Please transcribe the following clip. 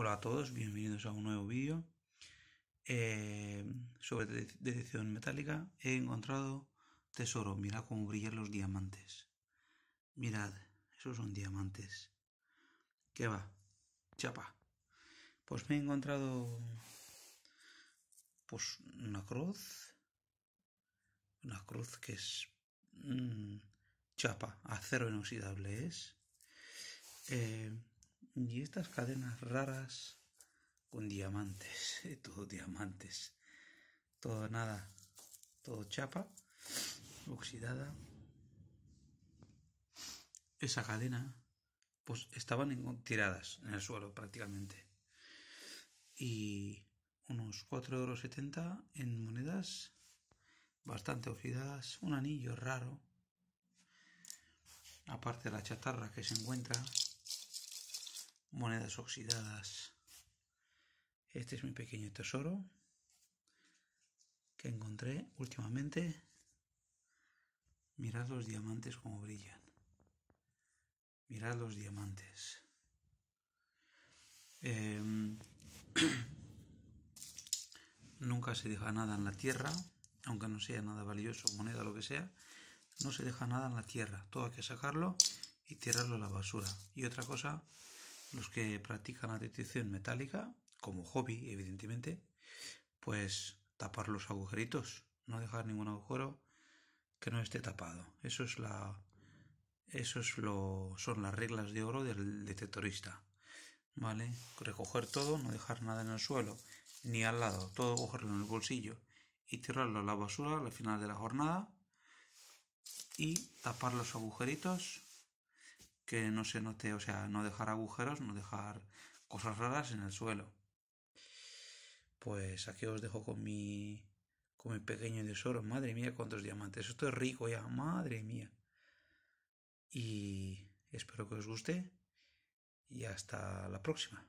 Hola a todos, bienvenidos a un nuevo vídeo eh, sobre detección metálica. He encontrado tesoro, mirad cómo brillan los diamantes. Mirad, esos son diamantes. ¿Qué va? Chapa. Pues me he encontrado pues una cruz, una cruz que es mm, chapa, acero inoxidable es. Eh, y estas cadenas raras con diamantes, todo diamantes, todo nada, todo chapa, oxidada. Esa cadena, pues estaban tiradas en el suelo prácticamente. Y unos 4,70 euros en monedas bastante oxidadas, un anillo raro, aparte de la chatarra que se encuentra monedas oxidadas. Este es mi pequeño tesoro que encontré últimamente. Mirad los diamantes como brillan. Mirad los diamantes. Em, nunca se deja nada en la tierra, aunque no sea nada valioso, moneda lo que sea. No se deja nada en la tierra. Todo hay que sacarlo y tirarlo a la basura. Y otra cosa los que practican la detección metálica, como hobby, evidentemente, pues tapar los agujeritos, no dejar ningún agujero que no esté tapado. Eso es la eso es lo son las reglas de oro del detectorista. ¿Vale? Recoger todo, no dejar nada en el suelo ni al lado, todo cogerlo en el bolsillo y tirarlo a la basura al final de la jornada y tapar los agujeritos que no se note, o sea, no dejar agujeros, no dejar cosas raras en el suelo. Pues aquí os dejo con mi con mi pequeño tesoro. Madre mía, cuántos diamantes. Esto es rico ya, madre mía. Y espero que os guste y hasta la próxima.